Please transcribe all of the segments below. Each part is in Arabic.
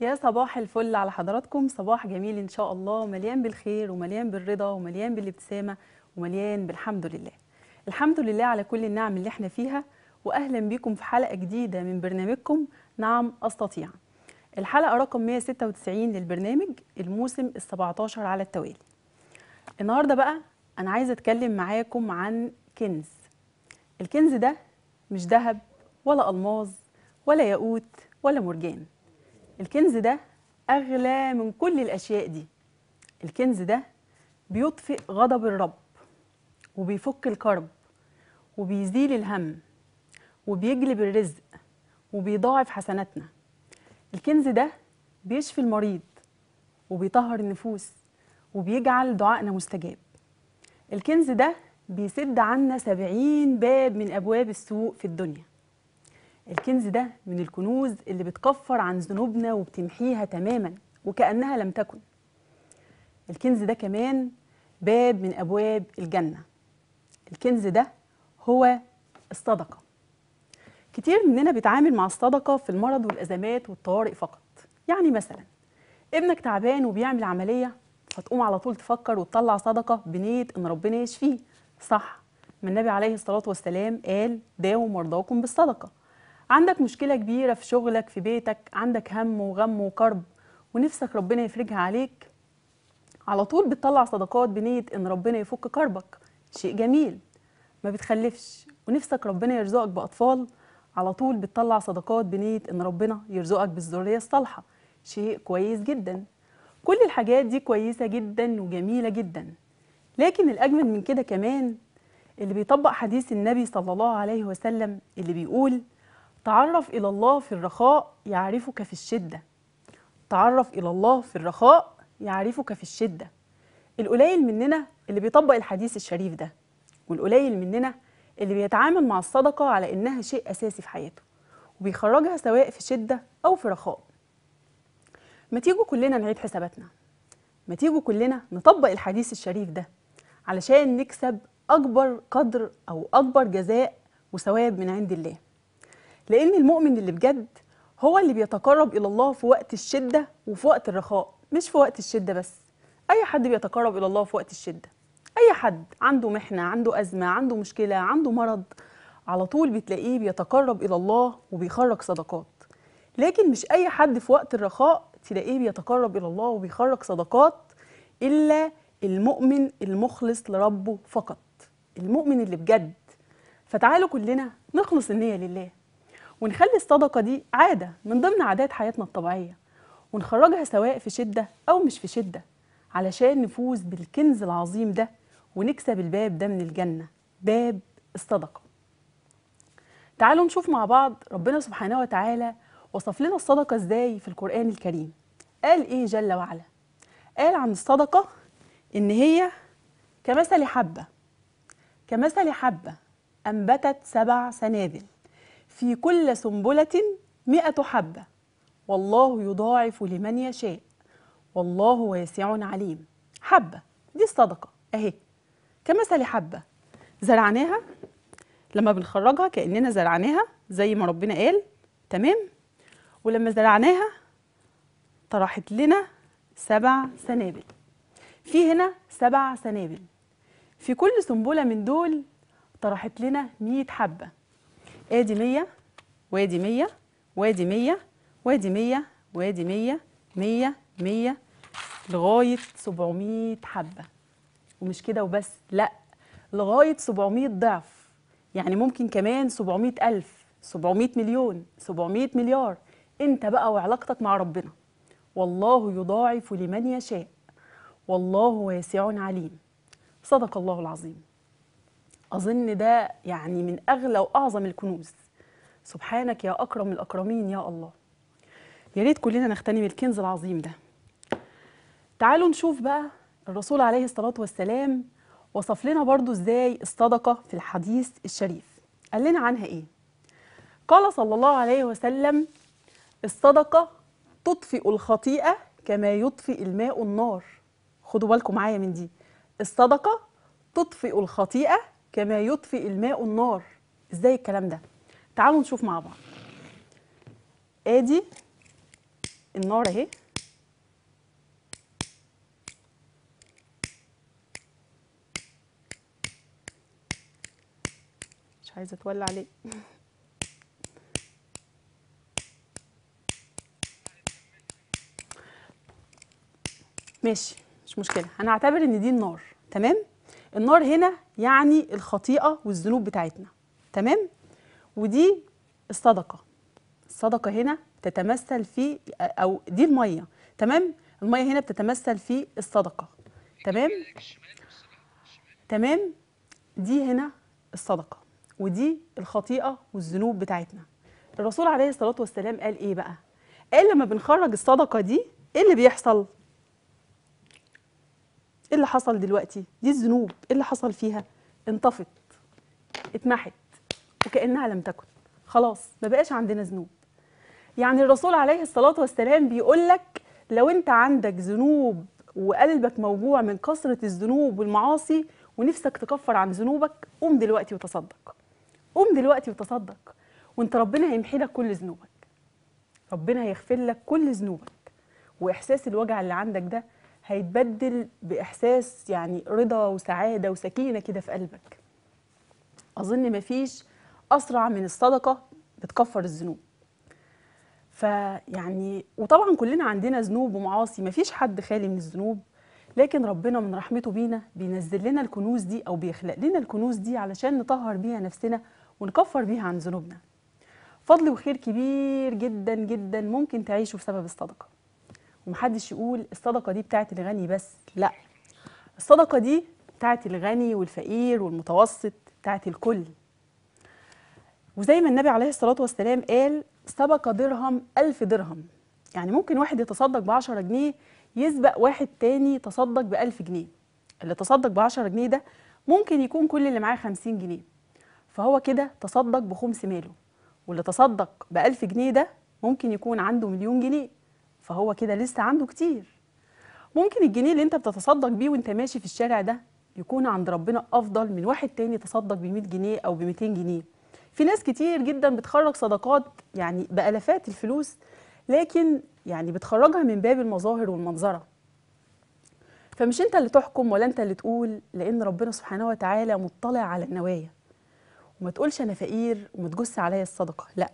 يا صباح الفل على حضراتكم. صباح جميل إن شاء الله. مليان بالخير ومليان بالرضا ومليان بالابتسامة ومليان بالحمد لله. الحمد لله على كل النعم اللي إحنا فيها وأهلا بكم في حلقة جديدة من برنامجكم نعم أستطيع. الحلقة رقم 196 للبرنامج الموسم ال 17 على التوالي. النهاردة بقى أنا عايزة أتكلم معاكم عن كنز. الكنز ده مش ذهب ولا ألماظ ولا ياقوت ولا مرجان. الكنز ده أغلى من كل الأشياء دي. الكنز ده بيطفئ غضب الرب وبيفك الكرب وبيزيل الهم وبيجلب الرزق وبيضاعف حسناتنا. الكنز ده بيشفي المريض وبيطهر النفوس وبيجعل دعائنا مستجاب. الكنز ده بيسد عنا سبعين باب من أبواب السوء في الدنيا. الكنز ده من الكنوز اللي بتكفر عن ذنوبنا وبتمحيها تماما وكأنها لم تكن. الكنز ده كمان باب من أبواب الجنة. الكنز ده هو الصدقة. كتير مننا بيتعامل مع الصدقة في المرض والأزمات والطوارئ فقط. يعني مثلا ابنك تعبان وبيعمل عملية فتقوم على طول تفكر وتطلع صدقة بنية إن ربنا يشفيه. صح ما النبي عليه الصلاة والسلام قال داووا مرضاكم بالصدقة. عندك مشكلة كبيرة في شغلك في بيتك عندك هم وغم وكرب ونفسك ربنا يفرجها عليك على طول بتطلع صدقات بنية إن ربنا يفك كربك. شيء جميل. ما بتخلفش. ونفسك ربنا يرزقك بأطفال على طول بتطلع صدقات بنية إن ربنا يرزقك بالذرية الصالحة. شيء كويس جدا. كل الحاجات دي كويسة جدا وجميلة جدا. لكن الأجمل من كده كمان اللي بيطبق حديث النبي صلى الله عليه وسلم اللي بيقول تعرف إلى الله في الرخاء يعرفك في الشدة. تعرف إلى الله في الرخاء يعرفك في الشدة. القليل مننا اللي بيطبق الحديث الشريف ده والقليل مننا اللي بيتعامل مع الصدقة على إنها شيء أساسي في حياته وبيخرجها سواء في شدة أو في رخاء. ما تيجوا كلنا نعيد حساباتنا. ما تيجوا كلنا نطبق الحديث الشريف ده علشان نكسب أكبر قدر أو أكبر جزاء وثواب من عند الله. لأن المؤمن اللي بجد هو اللي بيتقرب إلى الله في وقت الشدة وفي وقت الرخاء مش في وقت الشدة بس. أي حد بيتقرب إلى الله في وقت الشدة. أي حد عنده محنة عنده أزمة عنده مشكلة عنده مرض على طول بتلاقيه بيتقرب إلى الله وبيخرج صدقات. لكن مش أي حد في وقت الرخاء تلاقيه بيتقرب إلى الله وبيخرج صدقات إلا المؤمن المخلص لربه فقط. المؤمن اللي بجد. فتعالوا كلنا نخلص النية لله. ونخلي الصدقة دي عادة من ضمن عادات حياتنا الطبيعية ونخرجها سواء في شدة أو مش في شدة علشان نفوز بالكنز العظيم ده ونكسب الباب ده من الجنة باب الصدقة. تعالوا نشوف مع بعض ربنا سبحانه وتعالى وصف لنا الصدقة إزاي في القرآن الكريم. قال إيه جل وعلا؟ قال عن الصدقة إن هي كمثل حبة كمثل حبة أنبتت سبع سنابل. في كل سنبلة مئة حبة. والله يضاعف لمن يشاء. والله واسع عليم. حبة. دي الصدقة. أهي. كمثل حبة. زرعناها. لما بنخرجها كأننا زرعناها زي ما ربنا قال. تمام؟ ولما زرعناها طرحت لنا سبع سنابل. في هنا سبع سنابل. في كل سنبلة من دول طرحت لنا مية حبة. ادي مية وادي مية وادي مية وادي مية وادي مية مية مية لغاية سبعمية حبة. ومش كده وبس لا لغاية سبعمية ضعف. يعني ممكن كمان سبعمية ألف سبعمية مليون سبعمية مليار. انت بقى وعلاقتك مع ربنا. والله يضاعف لمن يشاء. والله واسع عليم. صدق الله العظيم. أظن ده يعني من أغلى وأعظم الكنوز. سبحانك يا أكرم الأكرمين يا الله. يا ريت كلنا نغتنم الكنز العظيم ده. تعالوا نشوف بقى الرسول عليه الصلاة والسلام وصف لنا برضو إزاي الصدقة في الحديث الشريف. قال لنا عنها إيه؟ قال صلى الله عليه وسلم الصدقة تطفئ الخطيئة كما يطفئ الماء النار. خدوا بالكم معايا من دي. الصدقة تطفئ الخطيئة كما يطفئ الماء النار. إزاي الكلام ده؟ تعالوا نشوف مع بعض. آدي النار أهي. مش عايزة اتولع عليه ماشي مش مشكلة. هنعتبر إن دي النار تمام؟ النار هنا يعني الخطيئة والذنوب بتاعتنا. تمام؟ ودي الصدقة. الصدقة هنا تتمثل في أو دي المية. تمام؟ المية هنا بتتمثل في الصدقة. تمام؟ تمام؟ دي هنا الصدقة. ودي الخطيئة والذنوب بتاعتنا. الرسول عليه الصلاة والسلام قال إيه بقى؟ قال لما بنخرج الصدقة دي إيه اللي بيحصل؟ إيه اللي حصل دلوقتي؟ دي الذنوب. إيه اللي حصل فيها؟ انطفت اتمحت وكأنها لم تكن. خلاص ما بقاش عندنا ذنوب. يعني الرسول عليه الصلاة والسلام بيقول لك لو أنت عندك ذنوب وقلبك موجوع من كثرة الذنوب والمعاصي ونفسك تكفر عن ذنوبك قوم دلوقتي وتصدق. قوم دلوقتي وتصدق. وانت ربنا هيمحي لك كل ذنوبك. ربنا هيغفر لك كل ذنوبك. وإحساس الوجع اللي عندك ده هيتبدل بإحساس يعني رضا وسعادة وسكينة كده في قلبك. أظن مفيش أسرع من الصدقة بتكفر الذنوب. فيعني وطبعا كلنا عندنا ذنوب ومعاصي مفيش حد خالي من الذنوب لكن ربنا من رحمته بينا بينزل لنا الكنوز دي أو بيخلق لنا الكنوز دي علشان نطهر بيها نفسنا ونكفر بيها عن ذنوبنا. فضل وخير كبير جدا جدا ممكن تعيشه بسبب الصدقة. ومحدش يقول الصدقة دي بتاعت الغني بس لا. الصدقة دي بتاعت الغني والفقير والمتوسط بتاعت الكل. وزي ما النبي عليه الصلاة والسلام قال سبق درهم ألف درهم. يعني ممكن واحد يتصدق بعشرة جنيه يسبق واحد تاني يتصدق بألف جنيه. اللي تصدق بعشرة جنيه ده ممكن يكون كل اللي معاه خمسين جنيه. فهو كده تصدق بخمس ماله. واللي تصدق بألف جنيه ده ممكن يكون عنده مليون جنيه. فهو كده لسه عنده كتير. ممكن الجنيه اللي انت بتتصدق بيه وانت ماشي في الشارع ده يكون عند ربنا أفضل من واحد تاني يتصدق ب 100 جنيه أو ب 200 جنيه. في ناس كتير جدا بتخرج صدقات يعني بألافات الفلوس لكن يعني بتخرجها من باب المظاهر والمنظرة. فمش انت اللي تحكم ولا انت اللي تقول لأن ربنا سبحانه وتعالى مطلع على النوايا. وما تقولش أنا فقير وما تجس عليا الصدقة لأ.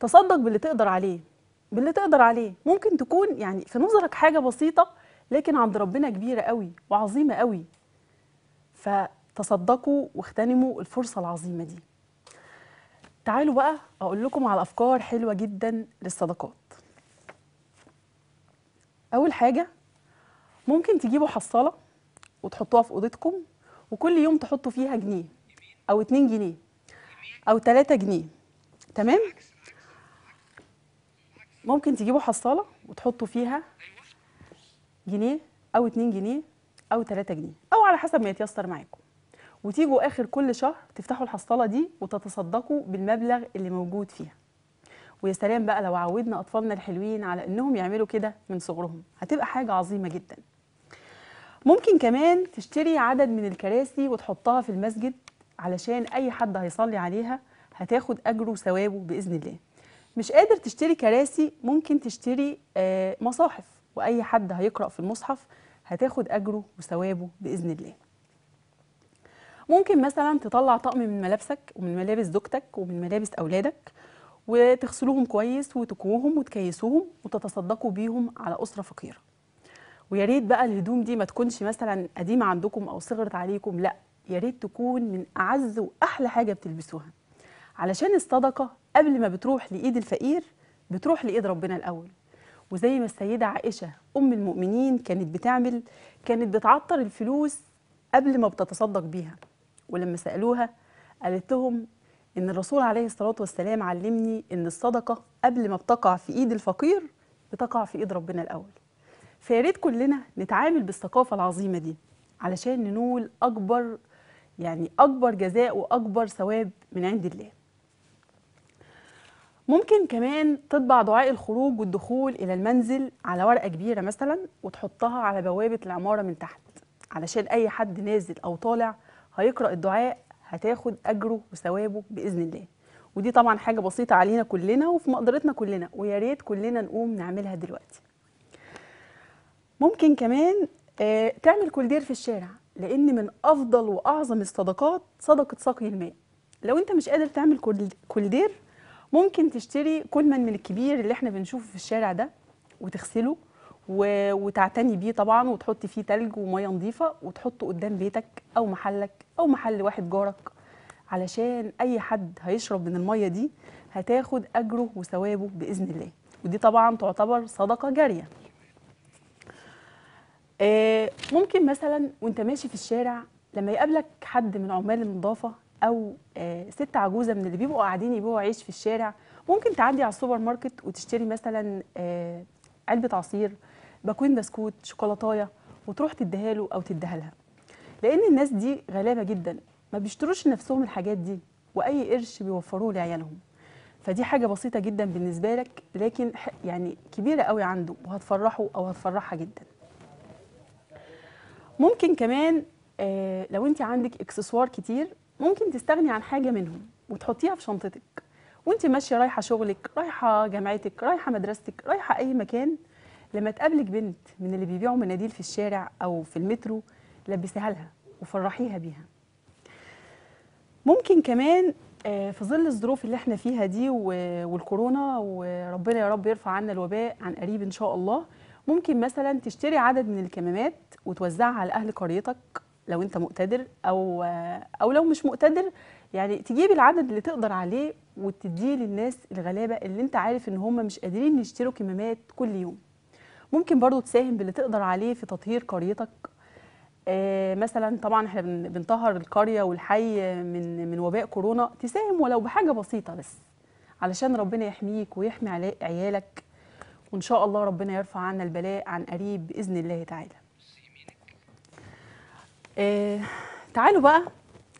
تصدق باللي تقدر عليه. باللي تقدر عليه. ممكن تكون يعني في نظرك حاجة بسيطة لكن عند ربنا كبيرة قوي وعظيمة قوي. فتصدقوا واغتنموا الفرصة العظيمة دي. تعالوا بقى أقول لكم على أفكار حلوة جدا للصدقات. أول حاجة ممكن تجيبوا حصالة وتحطوها في أوضتكم وكل يوم تحطوا فيها جنيه أو اتنين جنيه أو تلاتة جنيه. تمام؟ ممكن تجيبوا حصالة وتحطوا فيها جنيه أو اتنين جنيه أو تلاتة جنيه أو على حسب ما يتيسر معاكم. وتيجوا آخر كل شهر تفتحوا الحصالة دي وتتصدقوا بالمبلغ اللي موجود فيها. ويا سلام بقى لو عودنا أطفالنا الحلوين على إنهم يعملوا كده من صغرهم. هتبقى حاجة عظيمة جدا. ممكن كمان تشتري عدد من الكراسي وتحطها في المسجد علشان أي حد هيصلي عليها هتاخد أجره وثوابه بإذن الله. مش قادر تشتري كراسي ممكن تشتري آه، مصاحف. وأي حد هيقرأ في المصحف هتاخد أجره وثوابه بإذن الله. ممكن مثلا تطلع طقم من ملابسك ومن ملابس زوجتك ومن ملابس أولادك وتغسلوهم كويس وتكوهم وتكيسوهم وتتصدقوا بيهم على أسرة فقيرة. ويا ريت بقى الهدوم دي ما تكونش مثلا قديمة عندكم أو صغرت عليكم لأ يا ريت تكون من أعز وأحلى حاجة بتلبسوها. علشان الصدقة قبل ما بتروح لإيد الفقير بتروح لإيد ربنا الأول. وزي ما السيدة عائشة أم المؤمنين كانت بتعمل كانت بتعطر الفلوس قبل ما بتتصدق بيها. ولما سألوها قالت لهم إن الرسول عليه الصلاة والسلام علمني إن الصدقة قبل ما بتقع في إيد الفقير بتقع في إيد ربنا الأول. فيا ريت كلنا نتعامل بالثقافة العظيمة دي علشان ننول أكبر يعني أكبر جزاء وأكبر ثواب من عند الله. ممكن كمان تطبع دعاء الخروج والدخول إلى المنزل على ورقة كبيرة مثلا وتحطها على بوابة العمارة من تحت. علشان أي حد نازل أو طالع هيقرأ الدعاء هتاخد أجره وثوابه بإذن الله. ودي طبعا حاجة بسيطة علينا كلنا وفي مقدرتنا كلنا ويا ريت كلنا نقوم نعملها دلوقتي. ممكن كمان آه، تعمل كولدير في الشارع لأن من أفضل وأعظم الصدقات صدقة سقي الماء. لو أنت مش قادر تعمل كول- كولدير ممكن تشتري كولمن من الكبير اللي إحنا بنشوفه في الشارع ده وتغسله و... وتعتني بيه طبعا وتحط فيه تلج ومية نظيفة وتحطه قدام بيتك أو محلك أو محل واحد جارك علشان أي حد هيشرب من المية دي هتاخد أجره وثوابه بإذن الله. ودي طبعا تعتبر صدقة جارية. آه، ممكن مثلا وأنت ماشي في الشارع لما يقابلك حد من عمال النظافة أو آه، ست عجوزة من اللي بيبقوا قاعدين يبيعوا عيش في الشارع ممكن تعدي على السوبر ماركت وتشتري مثلا آه، علبة عصير باكوين بسكوت شوكولاتاية وتروح تديها له أو تديها لها. لأن الناس دي غلابة جدا ما بيشتروش لنفسهم الحاجات دي وأي قرش بيوفروه لعيالهم. فدي حاجة بسيطة جدا بالنسبة لك لكن يعني كبيرة قوي عنده وهتفرحه أو هتفرحها جدا. ممكن كمان آه، لو أنت عندك إكسسوار كتير ممكن تستغني عن حاجة منهم وتحطيها في شنطتك. وانت ماشية رايحة شغلك رايحة جامعتك رايحة مدرستك رايحة أي مكان لما تقابلك بنت من اللي بيبيعوا مناديل في الشارع أو في المترو لبسيها لها وفرحيها بيها. ممكن كمان آه، في ظل الظروف اللي إحنا فيها دي والكورونا وربنا يا رب يرفع عنا الوباء عن قريب إن شاء الله ممكن مثلا تشتري عدد من الكمامات وتوزعها على أهل قريتك لو انت مقتدر أو أو لو مش مقتدر يعني تجيب العدد اللي تقدر عليه وتديه للناس الغلابة اللي انت عارف ان هم مش قادرين يشتروا كمامات كل يوم. ممكن برضو تساهم باللي تقدر عليه في تطهير قريتك. آه، مثلا طبعا إحنا بن- بنطهر القرية والحي من من وباء كورونا تساهم ولو بحاجة بسيطة بس علشان ربنا يحميك ويحمي عيالك. وإن شاء الله ربنا يرفع عنا البلاء عن قريب بإذن الله تعالى. آه تعالوا بقى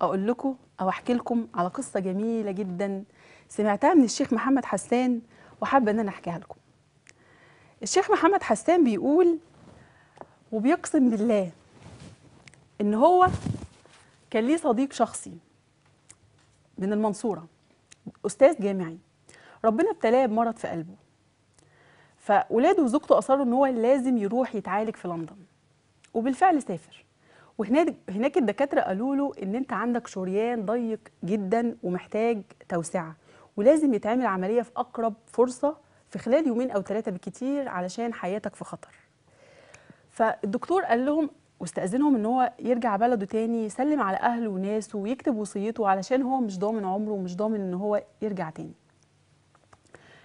أقول لكم أو أحكي لكم على قصة جميلة جدا سمعتها من الشيخ محمد حسان وحابة إن أنا أحكيها لكم. الشيخ محمد حسان بيقول وبيقسم بالله إن هو كان ليه صديق شخصي من المنصورة أستاذ جامعي. ربنا ابتلاه بمرض في قلبه. فولاده وزوجته أصروا إن هو لازم يروح يتعالج في لندن وبالفعل سافر. وهناك هناك الدكاترة قالوا له إن أنت عندك شريان ضيق جدا ومحتاج توسعة ولازم يتعمل عملية في أقرب فرصة في خلال يومين أو ثلاثة بالكتير علشان حياتك في خطر. فالدكتور قال لهم واستأذنهم إن هو يرجع بلده تاني يسلم على أهله وناسه ويكتب وصيته علشان هو مش ضامن عمره ومش ضامن إن هو يرجع تاني.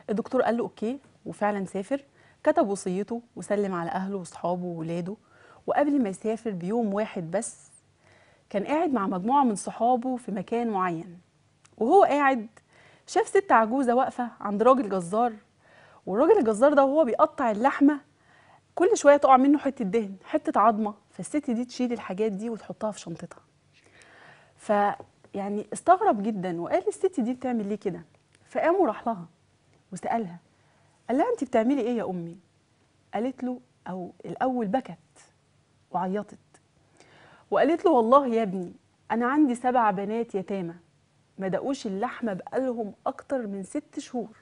الدكتور قال له أوكي وفعلا سافر كتب وصيته وسلم على أهله وأصحابه وولاده وقبل ما يسافر بيوم واحد بس كان قاعد مع مجموعة من صحابه في مكان معين. وهو قاعد شاف ست عجوزة واقفة عند راجل جزار. والراجل الجزار ده وهو بيقطع اللحمة كل شوية تقع منه حتة دهن حتة عظمة. فالست دي تشيل الحاجات دي وتحطها في شنطتها. فيعني استغرب جدا وقال الست دي بتعمل ليه كده؟ فقام وراح لها وسألها قال لها انت بتعملي إيه يا أمي؟ قالت له أو الأول بكت. وعيطت وقالت له والله يا ابني أنا عندي سبع بنات يتامى ما دقوش اللحمة بقالهم أكتر من ست شهور.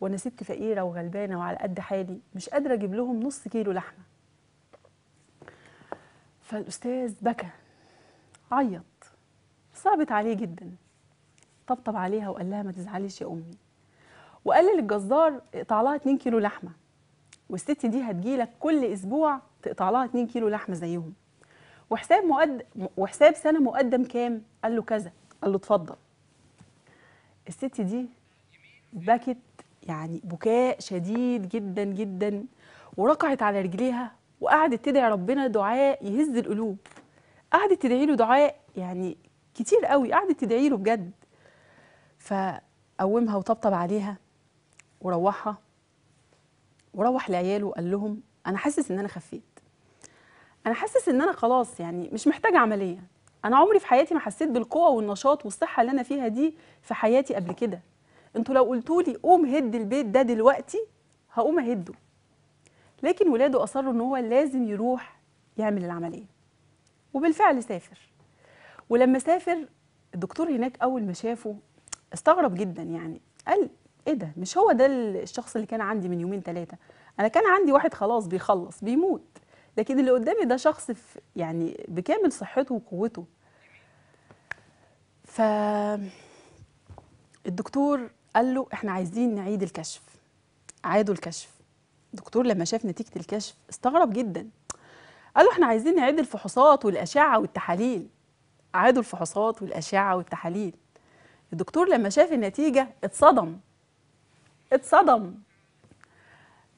وأنا ست فقيرة وغلبانة وعلى قد حالي مش قادرة أجيب لهم نص كيلو لحمة. فالأستاذ بكى عيط صعبت عليه جدا طبطب عليها وقال لها ما تزعليش يا أمي. وقال للجزار اقطع لها 2 كيلو لحمة. والست دي هتجيلك كل أسبوع تقطع لها 2 كيلو لحمة زيهم. وحساب مقدم وحساب سنة مقدم كام؟ قال له كذا. قال له اتفضل. الست دي بكت يعني بكاء شديد جدا جدا وركعت على رجليها وقعدت تدعي ربنا دعاء يهز القلوب. قعدت تدعي له دعاء يعني كتير قوي قعدت تدعي له بجد. فقومها وطبطب عليها وروحها وروح لعياله وقال لهم أنا حاسس إن أنا خفيت. أنا حاسس إن أنا خلاص يعني مش محتاجة عملية. أنا عمري في حياتي ما حسيت بالقوة والنشاط والصحة اللي أنا فيها دي في حياتي قبل كده. أنتوا لو قلتوا لي قوم هد البيت ده دلوقتي هقوم أهده. لكن ولاده أصروا إن هو لازم يروح يعمل العملية. وبالفعل سافر. ولما سافر الدكتور هناك أول ما شافه استغرب جدا يعني. قال إيه ده؟ مش هو ده الشخص اللي كان عندي من يومين ثلاثة أنا كان عندي واحد خلاص بيخلص بيموت. لكن اللي قدامي ده شخص في يعني بكامل صحته وقوته. ف الدكتور قال له إحنا عايزين نعيد الكشف. عادوا الكشف. الدكتور لما شاف نتيجة الكشف استغرب جدا. قال له إحنا عايزين نعيد الفحوصات والأشعة والتحاليل. عادوا الفحوصات والأشعة والتحاليل. الدكتور لما شاف النتيجة اتصدم. اتصدم.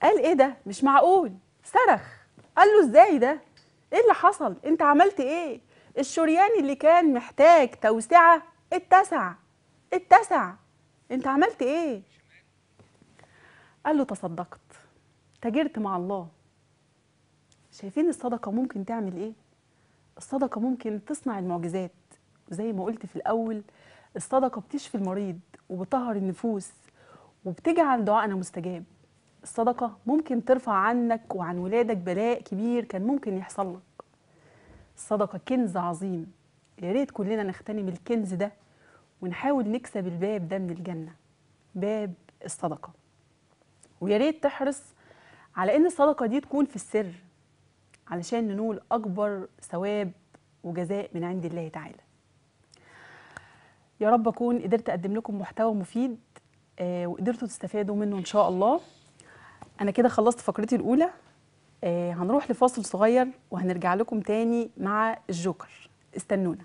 قال إيه ده؟ مش معقول. صرخ. قال له إزاي ده؟ إيه اللي حصل؟ أنت عملت إيه؟ الشريان اللي كان محتاج توسعة اتسع. اتسع. أنت عملت إيه؟ قال له تصدقت. تاجرت مع الله. شايفين الصدقة ممكن تعمل إيه؟ الصدقة ممكن تصنع المعجزات. زي ما قلت في الأول الصدقة بتشفي المريض وبتطهر النفوس. وبتجعل دعائنا مستجاب. الصدقة ممكن ترفع عنك وعن ولادك بلاء كبير كان ممكن يحصل لك. الصدقة كنز عظيم. يا ريت كلنا نغتنم الكنز ده ونحاول نكسب الباب ده من الجنة. باب الصدقة. ويا ريت تحرص على إن الصدقة دي تكون في السر علشان ننول أكبر ثواب وجزاء من عند الله تعالى. يا رب أكون قدرت أقدم لكم محتوى مفيد وقدرتوا تستفادوا منه إن شاء الله. أنا كده خلصت فقرتي الأولى. آه هنروح لفاصل صغير وهنرجع لكم تاني مع الجوكر. استنونا.